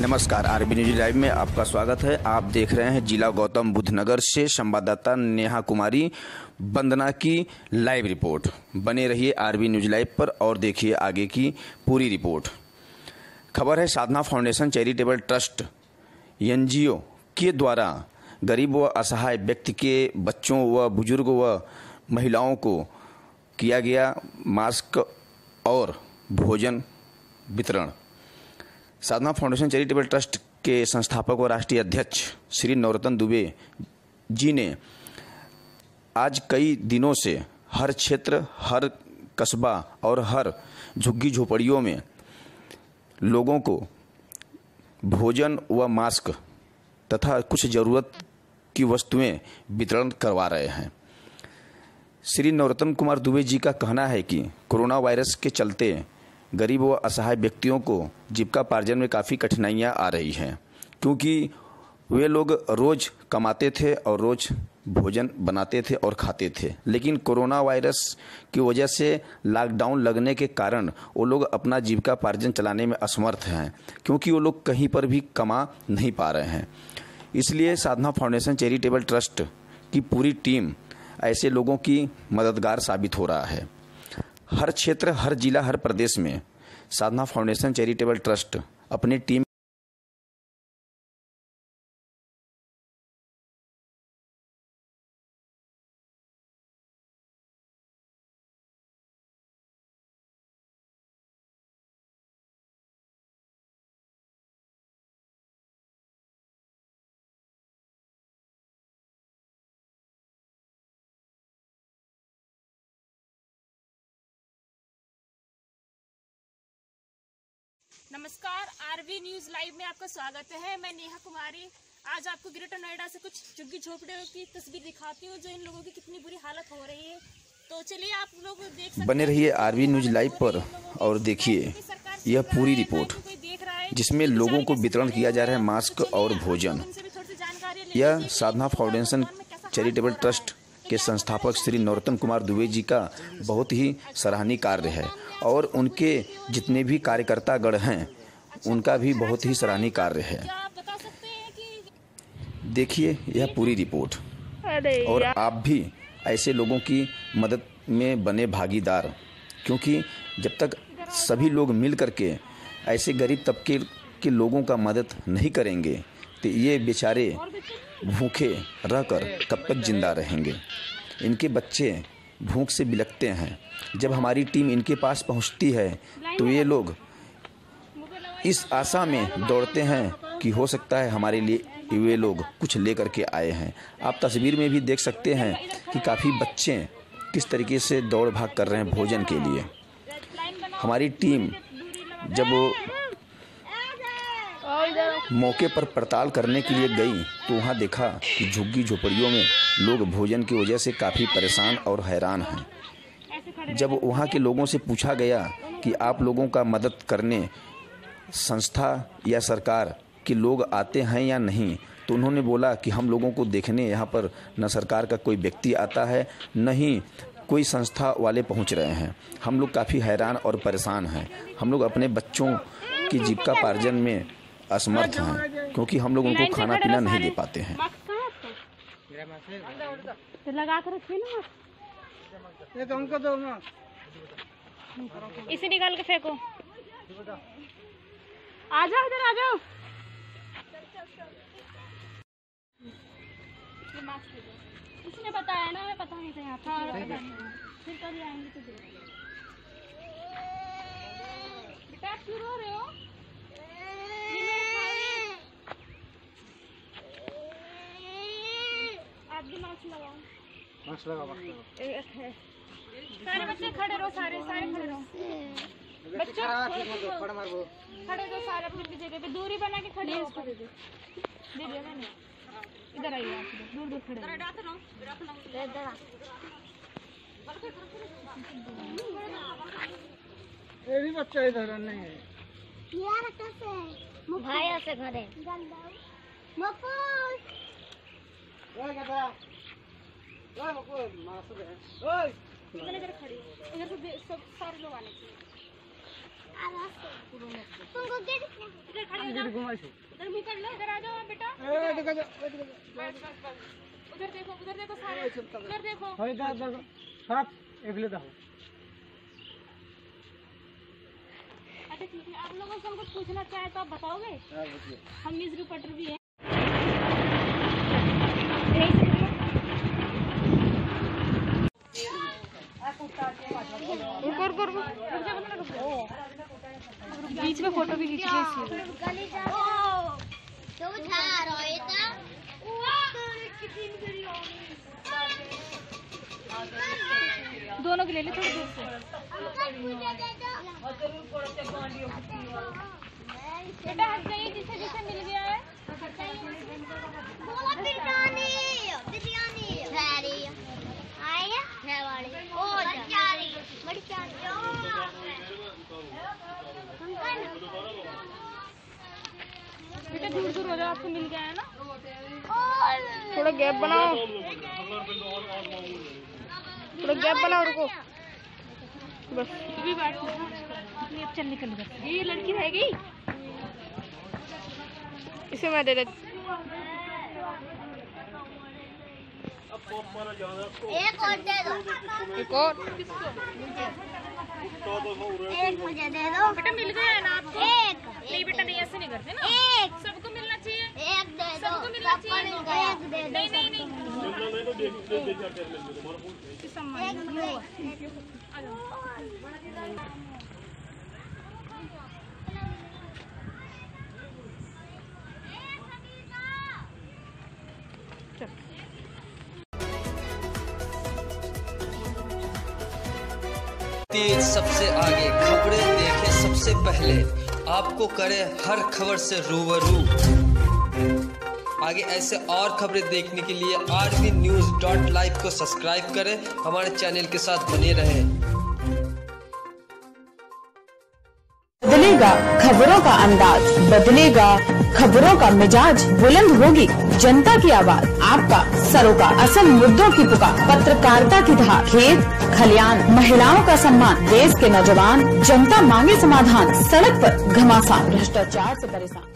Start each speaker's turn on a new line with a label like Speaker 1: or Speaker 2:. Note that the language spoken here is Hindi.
Speaker 1: नमस्कार, आरबी न्यूज़ लाइव में आपका स्वागत है। आप देख रहे हैं जिला गौतम बुद्ध नगर से संवाददाता नेहा कुमारी वंदना की लाइव रिपोर्ट। बने रहिए आरबी न्यूज़ लाइव पर और देखिए आगे की पूरी रिपोर्ट। खबर है, Sadhana foundation charitable trust, NGO के द्वारा गरीब व असहाय व्यक्ति के बच्चों व बुज़ुर्ग व महिलाओं को किया गया मास्क और भोजन वितरण। साधना फाउंडेशन चैरिटेबल ट्रस्ट के संस्थापक व राष्ट्रीय अध्यक्ष श्री नवरत्न दुबे जी ने आज कई दिनों से हर क्षेत्र, हर कस्बा और हर झुग्गी झोपड़ियों में लोगों को भोजन व मास्क तथा कुछ ज़रूरत की वस्तुएँ वितरण करवा रहे हैं। श्री नवरत्न कुमार दुबे जी का कहना है कि कोरोना वायरस के चलते गरीब व असहाय व्यक्तियों को जीविकापार्जन में काफ़ी कठिनाइयाँ आ रही हैं, क्योंकि वे लोग रोज़ कमाते थे और रोज़ भोजन बनाते थे और खाते थे। लेकिन कोरोना वायरस की वजह से लॉकडाउन लगने के कारण वो लोग अपना जीविकापार्जन चलाने में असमर्थ हैं, क्योंकि वो लोग कहीं पर भी कमा नहीं पा रहे हैं। इसलिए साधना फाउंडेशन चैरिटेबल ट्रस्ट की पूरी टीम ऐसे लोगों की मददगार साबित हो रहा है। हर क्षेत्र हर जिला हर प्रदेश में साधना फाउंडेशन चैरिटेबल ट्रस्ट अपनी टीम
Speaker 2: नमस्कार आरवी न्यूज़ लाइव में आपका स्वागत है। मैं नेहा कुमारी। आज आपको ग्रेटर नोएडा से कुछ झुग्गी झोपड़ियों की तस्वीर दिखाती हूँ जो इन लोगों की कितनी बुरी हालत हो रही है। तो चलिए आप लोग देख सकते
Speaker 1: बने रहिए आरवी न्यूज़ लाइव पर और देखिए यह पूरी रिपोर्ट जिसमें लोगों को वितरण किया जा रहा है मास्क और भोजन। यह साधना फाउंडेशन चैरिटेबल ट्रस्ट के संस्थापक श्री नरोत्तम कुमार दुबे जी का बहुत ही सराहनीय कार्य है। और उनके जितने भी कार्यकर्ता गण हैं उनका भी बहुत ही सराहनीय कार्य है। देखिए यह पूरी रिपोर्ट। और आप भी ऐसे लोगों की मदद में बने भागीदार क्योंकि जब तक सभी लोग मिल करके ऐसे गरीब तबके के लोगों का मदद नहीं करेंगे तो ये बेचारे भूखे रहकर कब तक ज़िंदा रहेंगे? इनके बच्चे भूख से बिलकते हैं। जब हमारी टीम इनके पास पहुँचती है तो ये लोग इस आशा में दौड़ते हैं कि हो सकता है हमारे लिए वे लोग कुछ लेकर के आए हैं। आप तस्वीर में भी देख सकते हैं कि काफ़ी बच्चे किस तरीके से दौड़ भाग कर रहे हैं भोजन के लिए। हमारी टीम जब मौके पर पड़ताल करने के लिए गई तो वहाँ देखा कि झुग्गी झोपड़ियों में लोग भोजन की वजह से काफ़ी परेशान और हैरान हैं। जब वहाँ के लोगों से पूछा गया कि आप लोगों का मदद करने संस्था या सरकार के लोग आते हैं या नहीं तो उन्होंने बोला कि हम लोगों को देखने यहाँ पर न सरकार का कोई व्यक्ति आता है, न ही कोई संस्था वाले पहुँच रहे हैं। हम लोग काफ़ी हैरान और परेशान हैं। हम लोग अपने बच्चों की जीविकापार्जन में असमर्थ हैं क्योंकि हम लोग उनको खाना पीना नहीं दे पाते हैं।
Speaker 2: तो लगा कर रखिए ना
Speaker 3: ये तो
Speaker 2: इसे निकाल के फेंको। आ जाओ इधर आ जाओ। इसने बताया ना मैं पता नहीं था यहाँ पे फिर कभी आएँगे तो बेटा क्यों रो रहे हो ये मेरे खाए। आप भी मास्क लगाओ
Speaker 3: मास्क लगा मास्क लगा।
Speaker 2: सारे बच्चे खड़े रहो सारे सारे खड़े रहो। बच्चों
Speaker 3: पड़ मार वो।
Speaker 2: खड़े रहो सारे अपनी अपनी जगह पे। दूरी बना के खड़े रहो। दे दे। दे दिया मैंने। इधर आइए आप दूर दूर खड़े रहो।
Speaker 3: ये भी बच्चा इधर नहीं है।
Speaker 4: भाई से। घरे
Speaker 3: ओए कतरा ओए मको मास्क दे ओए
Speaker 2: इधर इधर खड़ी इधर से सब सारे लोग आने चाहिए इधर खड़े हो जाओ
Speaker 3: घुमाई
Speaker 2: इधर मुँह कर लो इधर आ जाओ आप बेटा
Speaker 3: ए देखो
Speaker 2: उधर देखो उधर देखो सारे उधर देखो
Speaker 3: देखो एकले
Speaker 2: अच्छा ठीक है आप लोगों से हम कुछ पूछना चाहे तो आप बताओगे। हम न्यूज़ रिपोर्टर भी हैं। रुको रुको रुको बीच में फ़ोटो भी खींच लो इसलिए। दोनों के ले ले थोड़ी दूर से। बेटा, हट जाइए, जिसे जिसे मिल गया है बेटा दूर दूर हो जाओ आपको मिल गया है ना?
Speaker 4: थोड़ा गैप बनाओ। थोड़ा गैप बनाओ रुको। बस।
Speaker 2: भी बैठ नहीं अब चल निकल गया ये लड़की रह गई।
Speaker 4: इसे मैं दे देती।
Speaker 5: एक और दे दो।
Speaker 4: एक और।
Speaker 5: एक मुझे दे दो।
Speaker 2: बेटा मिल गया है ना आपको?
Speaker 5: एक।
Speaker 2: नहीं बेटा नहीं ऐसे नहीं करते ना।
Speaker 5: एक।
Speaker 2: सबको मिलना चाहिए
Speaker 5: एक दे दो
Speaker 6: तेज सबसे आगे खबरें देखे सबसे पहले। आपको करे हर खबर से रूबरू। आगे ऐसे और खबरें देखने के लिए आरबी न्यूज़ डॉट लाइव को सब्सक्राइब करें, हमारे चैनल के साथ बने रहें।
Speaker 7: बदलेगा खबरों का अंदाज, बदलेगा खबरों का मिजाज, बुलंद होगी जनता की आवाज़। आपका सरों का असल मुद्दों की पुकार, पत्रकारिता की धार। खेत, खलियान, महिलाओं का सम्मान, देश के नौजवान, जनता मांगे समाधान, सड़क पर घमासान, भ्रष्टाचार से परेशान।